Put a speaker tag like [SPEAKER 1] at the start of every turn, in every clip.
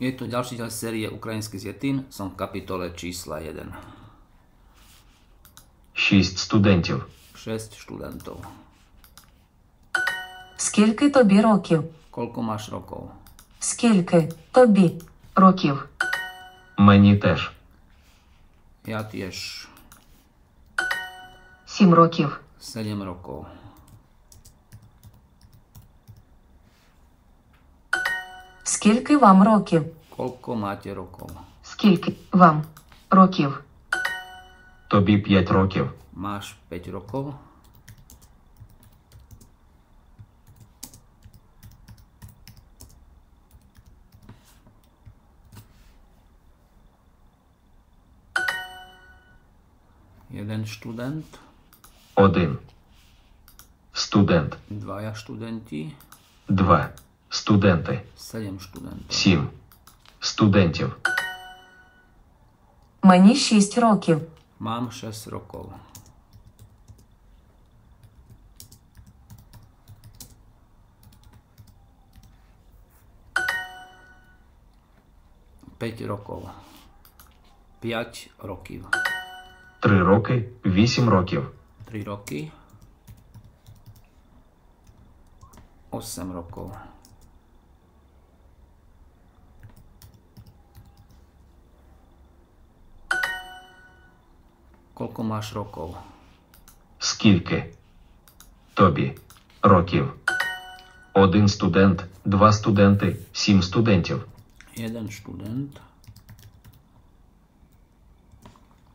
[SPEAKER 1] Je to ďalší diel série Ukrajinský zjetín, som v kapitole čísla 1.
[SPEAKER 2] Шість студентів.
[SPEAKER 1] 6 študentov.
[SPEAKER 3] Скільки тобі років?
[SPEAKER 1] Koľko máš rokov?
[SPEAKER 3] Скільки тобі років?
[SPEAKER 2] Мені теж.
[SPEAKER 1] Ja tiež
[SPEAKER 3] Сім років.
[SPEAKER 1] 7 rokov.
[SPEAKER 3] Скільки вам років?
[SPEAKER 1] Koľko máte rokov?
[SPEAKER 3] Скільки вам років?
[SPEAKER 2] Тобі п'ять років.
[SPEAKER 1] Máš 5 rokov? Jeden študent,
[SPEAKER 2] Один. Студент.
[SPEAKER 1] dvaja študenti,
[SPEAKER 2] Два. Студенти.
[SPEAKER 1] 7 študentov.
[SPEAKER 2] Сім. Студентів.
[SPEAKER 3] Мені шість років.
[SPEAKER 1] Mám 6 rokov. П'ять років. П'ять років.
[SPEAKER 2] Три роки. Вісім років.
[SPEAKER 1] Три роки. Осем років. Koľko máš rokov?
[SPEAKER 2] Скільки? Тобі. Років. Один студент. Два студенти. Сім студентів.
[SPEAKER 1] Jeden študent.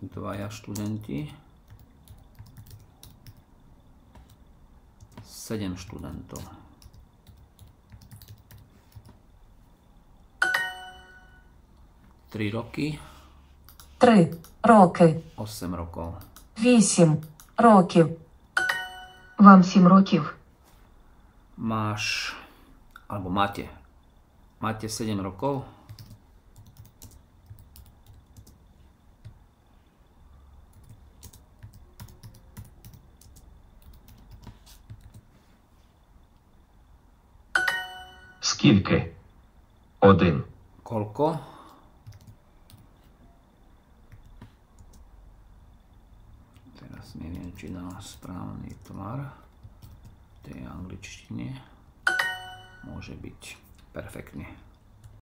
[SPEAKER 1] Dvaja študenti. Sedem študentov. Tri roky,
[SPEAKER 3] Три роки.
[SPEAKER 1] 8 rokov.
[SPEAKER 3] Вісім років. Вам сім років.
[SPEAKER 1] Máš, alebo máte, máte 7 rokov,
[SPEAKER 2] Скільки? Один.
[SPEAKER 1] koľko? Teraz neviem, či dám správny tvar tej angličtine. Môže byť perfektne.